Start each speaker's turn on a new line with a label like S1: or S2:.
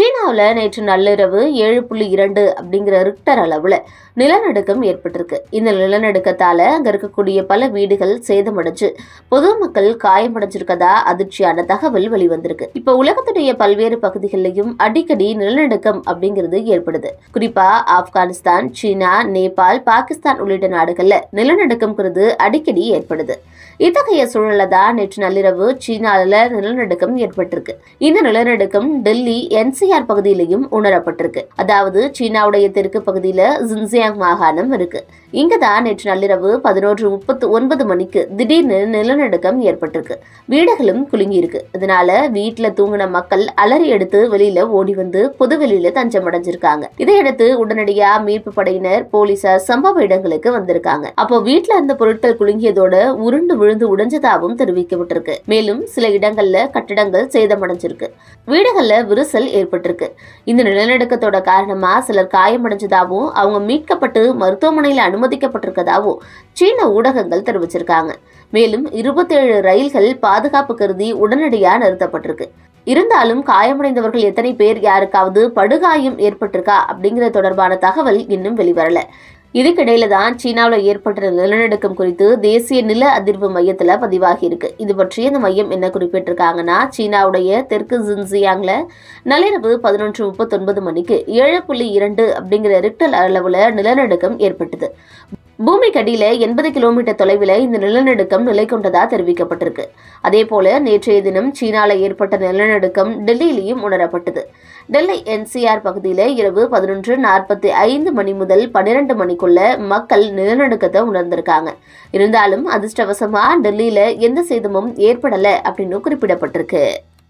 S1: சீனாவில் நேற்று நள்ளிரவு ஏழு புள்ளி இரண்டு அப்படிங்கிற ரிக்டர் அளவில் நிலநடுக்கம் ஏற்பட்டிருக்கு. இந்த நிலநடுக்கத்தால் அங்கே இருக்கக்கூடிய பல வீடுகள் சேதமடைஞ்சு பொதுமக்கள் காயமடைஞ்சிருக்கதா அதிர்ச்சியான தகவல் வெளிவந்திருக்கு. இப்போ உலகத்துடைய பல்வேறு பகுதிகளிலையும் அடிக்கடி நிலநடுக்கம் அப்படிங்கிறது ஏற்படுது. குறிப்பா ஆப்கானிஸ்தான் சீனா நேபாள் பாகிஸ்தான் உள்ளிட்ட நாடுகளில் நிலநடுக்கம்ங்கிறது அடிக்கடி ஏற்படுது. இத்தகைய சூழல தான் நேற்று நள்ளிரவு சீனாவில் நிலநடுக்கம் ஏற்பட்டிருக்கு. இந்த நிலநடுக்கம் டெல்லி என்சிஆர் பகுதியிலையும் உணரப்பட்டிருக்கு. அதாவது சீனாவுடைய தெற்கு பகுதியில ஜின்சியாங் மாகாணம் இருக்கு. இங்கதான் நேற்று நள்ளிரவு பதினொன்று முப்பத்து ஒன்பது மணிக்கு திடீர்னு நிலநடுக்கம் ஏற்பட்டிருக்கு. வீடுகளும் குலுங்கி இருக்கு இதனால வீட்டுல தூங்கின மக்கள் அலறி எடுத்து வெளியில ஓடி வந்து பொது வெளியில தஞ்சம் அடைஞ்சிருக்காங்க இதையடுத்து உடனடியா மீட்பு படையினர் போலீசார் சம்பவ இடங்களுக்கு வந்திருக்காங்க. அப்போ வீட்டுல இருந்த பொருட்கள் குலுங்கியதோட உருண்டு விழுந்து உடைஞ்சதாகவும் தெரிவிக்கப்பட்டிருக்கு. மேலும் சில இடங்கள்ல கட்டிடங்கள் சேதமடைஞ்சிருக்கு. வீடுகள்ல விரிசல் ஏற்பட்டிருக்கு. இந்த நிலநடுக்கத்தோட காரணமா சிலர் காயமடைஞ்சதாகவும் அவங்க மீட்கப்பட்டு மருத்துவமனையில் அனுமதிக்கப்பட்டிருக்கதாகவும் சீன ஊடகங்கள் தெரிவிச்சிருக்காங்க. மேலும் இருபத்தேழு ரயில்கள் பாதுகாப்பு கருதி உடனடியாக நிறுத்தப்பட்டிருக்கு. இருந்தாலும் காயமடைந்தவர்கள் எத்தனை பேர் யாருக்காவது படுகாயம் ஏற்பட்டிருக்கா அப்படிங்கிற தொடர்பான தகவல் இன்னும் வெளிவரல. இதுக்கிடையில தான் சீனாவில் ஏற்பட்ட நிலநடுக்கம் குறித்து தேசிய நில அதிர்வு மையத்தில் பதிவாகி இருக்கு. இது பற்றி இந்த மையம் என்ன குறிப்பிட்டிருக்காங்கன்னா சீனாவுடைய தெற்கு ஜின்சியாங்ல நள்ளிரவு பதினொன்று முப்பத்தொன்பது மணிக்கு ஏழு புள்ளி இரண்டு அப்படிங்கிற ரிக்டல் அளவில் நிலநடுக்கம் ஏற்பட்டது. பூமிக்கடியில எண்பது கிலோமீட்டர் தொலைவில் இந்த நிலநடுக்கம் நிலை கொண்டதாக தெரிவிக்கப்பட்டிருக்கு. அதே போல நேற்றைய தினம் சீனாவில் ஏற்பட்ட நிலநடுக்கம் டெல்லியிலையும் உணரப்பட்டது. டெல்லி என்சிஆர் பகுதியில் இரவு பதினொன்று நாற்பத்தி ஐந்து மணி முதல் பன்னிரண்டு மணிக்குள்ள மக்கள் நிலநடுக்கத்தை உணர்ந்திருக்காங்க. இருந்தாலும் அதிர்ஷ்டவசமாக டெல்லியில் எந்த சேதமும் ஏற்படலை அப்படின்னு குறிப்பிடப்பட்டிருக்கு.